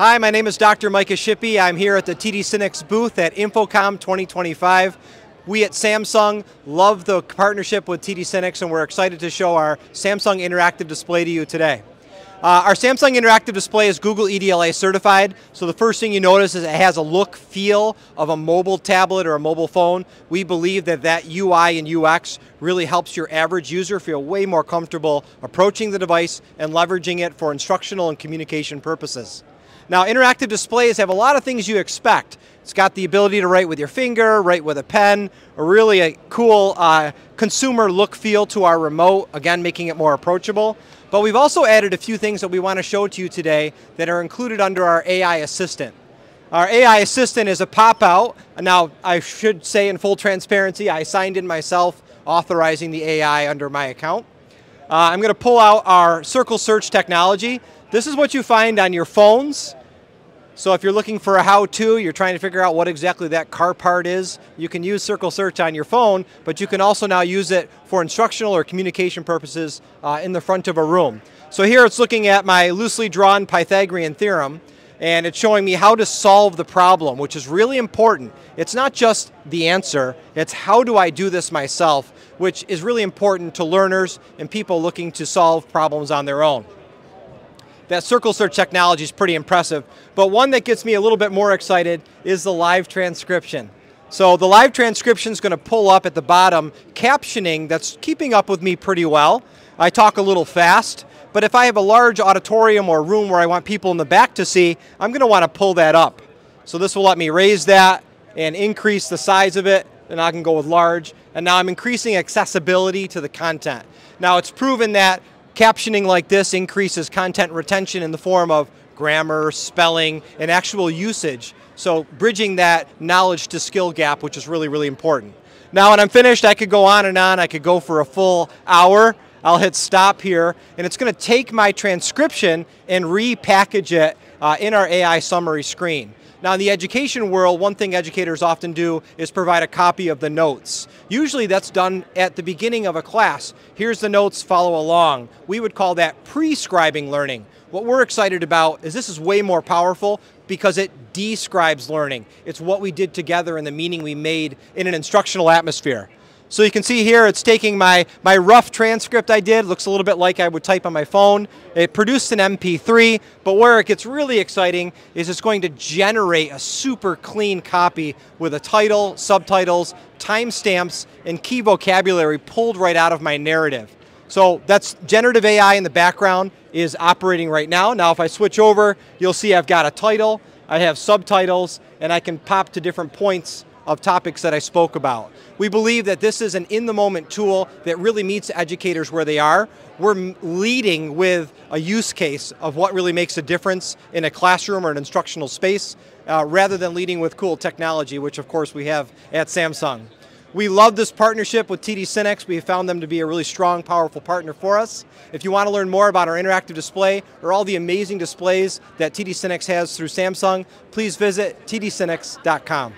Hi, my name is Dr. Micah Shippey. I'm here at the TD SYNNEX booth at InfoComm 2025. We at Samsung love the partnership with TD SYNNEX and we're excited to show our Samsung Interactive Display to you today. Uh, our Samsung Interactive Display is Google EDLA certified, so the first thing you notice is it has a look, feel of a mobile tablet or a mobile phone. We believe that that UI and UX really helps your average user feel way more comfortable approaching the device and leveraging it for instructional and communication purposes. Now, interactive displays have a lot of things you expect. It's got the ability to write with your finger, write with a pen, a really a cool uh, consumer look feel to our remote, again, making it more approachable. But we've also added a few things that we want to show to you today that are included under our AI Assistant. Our AI Assistant is a pop-out. Now, I should say in full transparency, I signed in myself authorizing the AI under my account. Uh, I'm going to pull out our circle search technology. This is what you find on your phones, so if you're looking for a how-to, you're trying to figure out what exactly that car part is, you can use Circle Search on your phone, but you can also now use it for instructional or communication purposes uh, in the front of a room. So here it's looking at my loosely drawn Pythagorean theorem, and it's showing me how to solve the problem, which is really important. It's not just the answer, it's how do I do this myself, which is really important to learners and people looking to solve problems on their own that circle search technology is pretty impressive. But one that gets me a little bit more excited is the live transcription. So the live transcription is going to pull up at the bottom captioning that's keeping up with me pretty well. I talk a little fast, but if I have a large auditorium or room where I want people in the back to see, I'm going to want to pull that up. So this will let me raise that and increase the size of it, and I can go with large. And now I'm increasing accessibility to the content. Now it's proven that Captioning like this increases content retention in the form of grammar, spelling, and actual usage. So bridging that knowledge to skill gap, which is really, really important. Now when I'm finished, I could go on and on. I could go for a full hour. I'll hit stop here, and it's going to take my transcription and repackage it uh, in our AI summary screen. Now, in the education world, one thing educators often do is provide a copy of the notes. Usually that's done at the beginning of a class. Here's the notes, follow along. We would call that prescribing learning. What we're excited about is this is way more powerful because it describes learning. It's what we did together and the meaning we made in an instructional atmosphere. So you can see here it's taking my, my rough transcript I did, looks a little bit like I would type on my phone. It produced an MP3, but where it gets really exciting is it's going to generate a super clean copy with a title, subtitles, timestamps, and key vocabulary pulled right out of my narrative. So that's generative AI in the background is operating right now. Now if I switch over, you'll see I've got a title, I have subtitles, and I can pop to different points of topics that I spoke about. We believe that this is an in-the-moment tool that really meets educators where they are. We're leading with a use case of what really makes a difference in a classroom or an instructional space, uh, rather than leading with cool technology, which of course we have at Samsung. We love this partnership with TD SYNNEX. We have found them to be a really strong, powerful partner for us. If you want to learn more about our interactive display or all the amazing displays that TD SYNNEX has through Samsung, please visit tdsynnex.com.